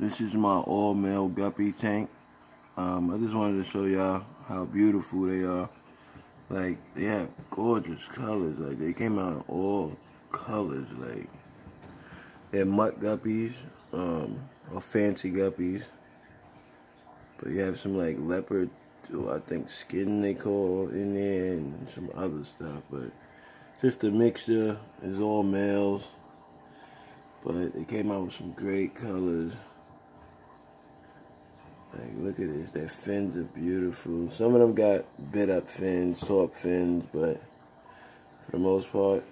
This is my all male guppy tank. Um, I just wanted to show y'all how beautiful they are. Like they have gorgeous colors. Like they came out in all colors. Like they're mutt guppies, um, or fancy guppies. But you have some like leopard, I think skin they call in there, and some other stuff. But just a mixture. It's all males. But they came out with some great colors. Look at this. Their fins are beautiful. Some of them got bit up fins, top fins, but for the most part,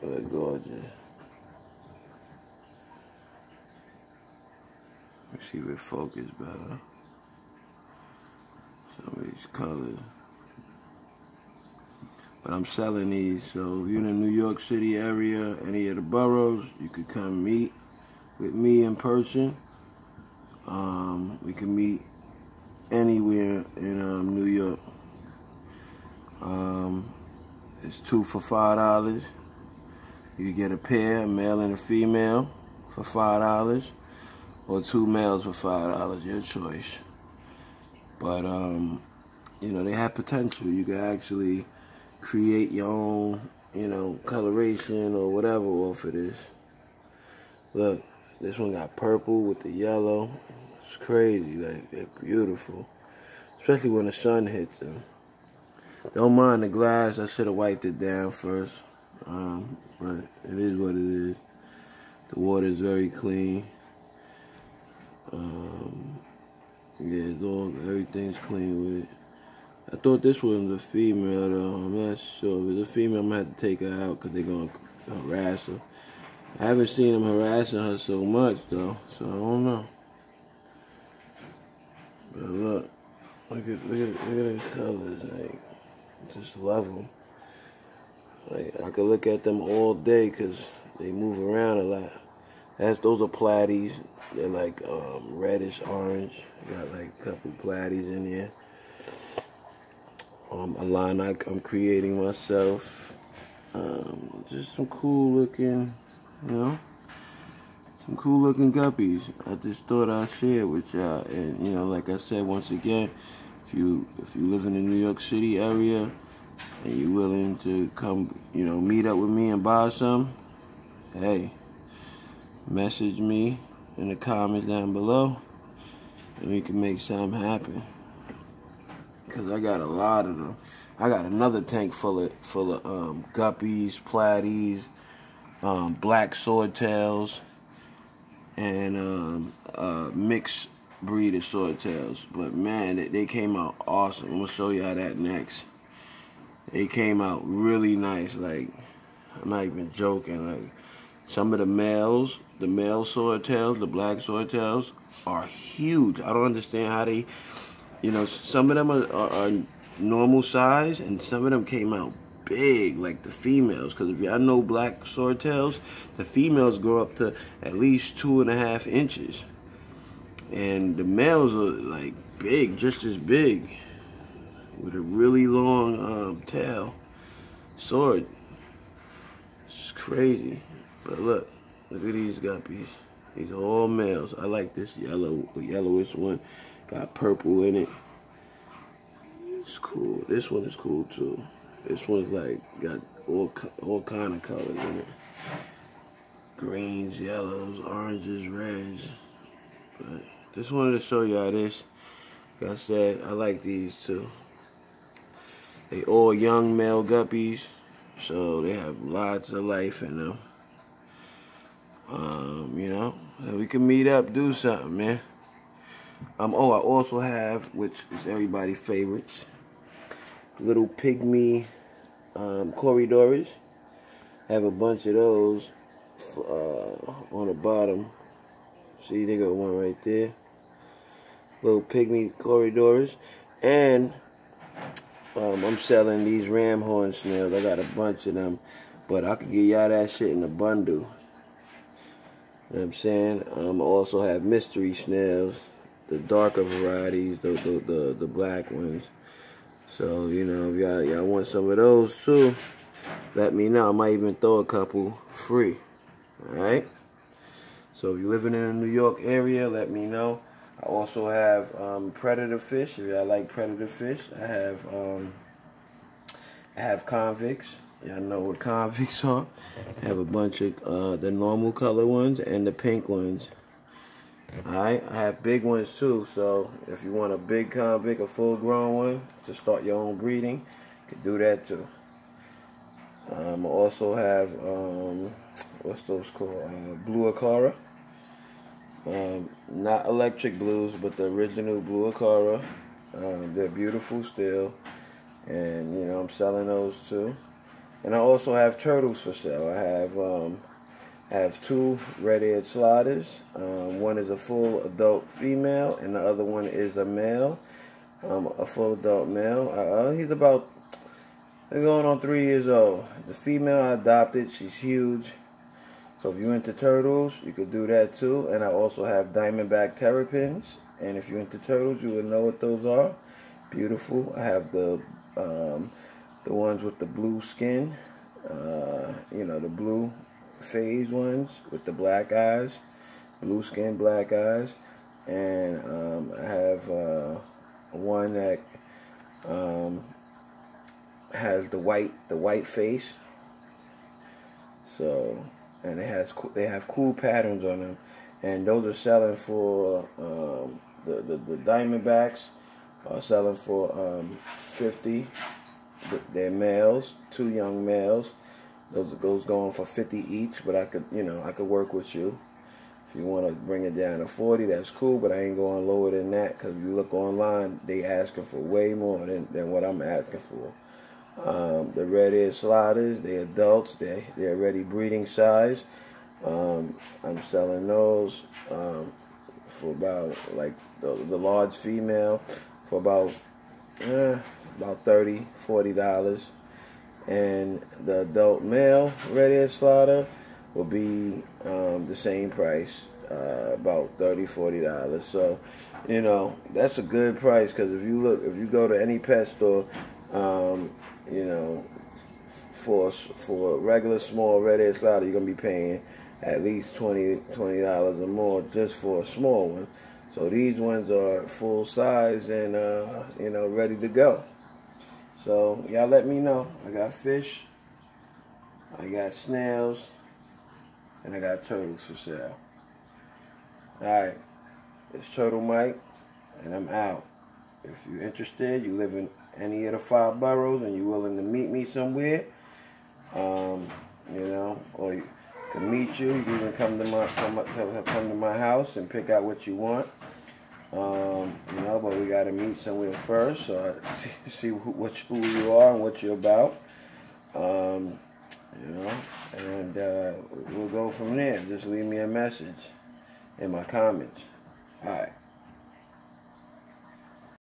they're gorgeous. Let's see if it focus better. Some of these colors. But I'm selling these, so if you're in the New York City area, any of the boroughs, you could come meet with me in person. Um, we can meet anywhere in um, New York. Um, it's two for five dollars. You get a pair, a male and a female, for five dollars, or two males for five dollars. Your choice. But um, you know they have potential. You can actually create your own, you know, coloration or whatever off of this. Look, this one got purple with the yellow. It's crazy, like they're beautiful. Especially when the sun hits them. Don't mind the glass, I should have wiped it down first. Um, but it is what it is. The water is very clean. Um, yeah, it's all everything's clean with it. I thought this was a female though. I'm not sure. If it's a female, I'm gonna have to take her out because they're gonna harass her. I haven't seen him harassing her so much though, so I don't know. But look, look at look at look at these colors, like just love them. Like I could look at them all day because they move around a lot. That's those are platies. They're like um, reddish orange. Got like a couple platies in there. Um, a line I, am creating myself. Um, just some cool looking, you know, some cool looking guppies. I just thought I'd share with y'all. And you know, like I said, once again, if you if you live in the New York City area and you're willing to come, you know, meet up with me and buy some, hey, message me in the comments down below, and we can make something happen. Cause I got a lot of them. I got another tank full of full of um, guppies, platies, um, black swordtails, and um, uh, mixed breed of swordtails. But man, they, they came out awesome. I'm gonna show y'all that next. They came out really nice. Like I'm not even joking. Like some of the males, the male swordtails, the black swordtails, are huge. I don't understand how they you know, some of them are, are, are normal size, and some of them came out big, like the females. Because if y'all know black swordtails, the females grow up to at least two and a half inches. And the males are like big, just as big, with a really long um, tail sword. It's crazy. But look, look at these guppies. These are all males. I like this yellow, yellowish one. Got purple in it. It's cool. This one is cool too. This one's like got all all kind of colors in it. Greens, yellows, oranges, reds. But just wanted to show y'all this. Like I said, I like these too. They all young male guppies, so they have lots of life in them. Um, you know, so we can meet up, do something, man. Um, oh, I also have, which is everybody's favorites, little pygmy um, Corydoras. Have a bunch of those uh, on the bottom. See, they got one right there. Little pygmy Corydoras. And um, I'm selling these ram horn snails. I got a bunch of them. But I could get y'all that shit in a bundle. You know what I'm saying? Um, I also have mystery snails the darker varieties, the, the, the, the black ones. So, you know, if y'all, y'all want some of those too, let me know. I might even throw a couple free. Alright? So if you're living in the New York area, let me know. I also have um, predator fish. If y'all like predator fish, I have um, I have convicts. Y'all know what convicts are. I have a bunch of uh, the normal color ones and the pink ones. Alright, I have big ones too. So if you want a big convict, a full grown one to start your own breeding, you can do that too. Um, I also have um, what's those called? Uh, blue Acara. Um, not electric blues, but the original blue Acara. Um, they're beautiful still, and you know I'm selling those too. And I also have turtles for sale. I have um, I have two red-eared sliders. Um, one is a full adult female, and the other one is a male, um, a full adult male. Uh, he's about going on three years old. The female I adopted, she's huge. So if you're into turtles, you could do that too. And I also have diamondback terrapins. And if you're into turtles, you would know what those are. Beautiful. I have the um, the ones with the blue skin. Uh, you know, the blue phase ones with the black eyes. Blue skin, black eyes. And um, I have uh, one that um, has the white the white face. So and it has they have cool patterns on them, and those are selling for um, the, the the Diamondbacks are selling for um, 50. They're males, two young males. Those those going for 50 each, but I could you know I could work with you. If you want to bring it down to 40, that's cool, but I ain't going lower than that because you look online, they asking for way more than, than what I'm asking for. Um, the red ear sliders, they're adults, they they're already breeding size. Um, I'm selling those um, for about like the, the large female for about eh, about 30 40 dollars and the adult male red ear slider will be um, the same price uh, about $30, 40 dollars so you know that's a good price because if you look if you go to any pet store um, you know, for for regular small red ear slider, you're gonna be paying at least 20 dollars or more just for a small one. So these ones are full size and uh, you know ready to go. So y'all let me know. I got fish, I got snails, and I got turtles for sale. All right, it's Turtle Mike, and I'm out. If you're interested, you live in any of the five boroughs and you're willing to meet me somewhere, um, you know, or you can meet you, you can even come to my come, come to my house and pick out what you want. Um, you know, but we got to meet somewhere first, so see who, what, who you are and what you're about. Um, you know, and uh, we'll go from there. Just leave me a message in my comments. All right.